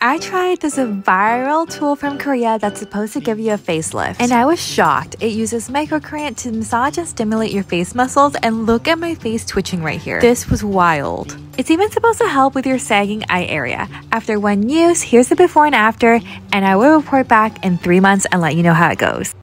I tried this viral tool from Korea that's supposed to give you a facelift, and I was shocked. It uses microcurrent to massage and stimulate your face muscles, and look at my face twitching right here. This was wild. It's even supposed to help with your sagging eye area. After one use, here's the before and after, and I will report back in three months and let you know how it goes.